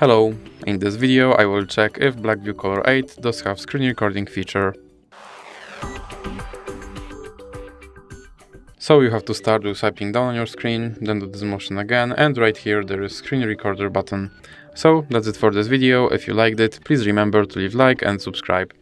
Hello, in this video I will check if Blackview Color 8 does have screen recording feature. So you have to start with swiping down on your screen, then do this motion again, and right here there is screen recorder button. So that's it for this video, if you liked it, please remember to leave like and subscribe.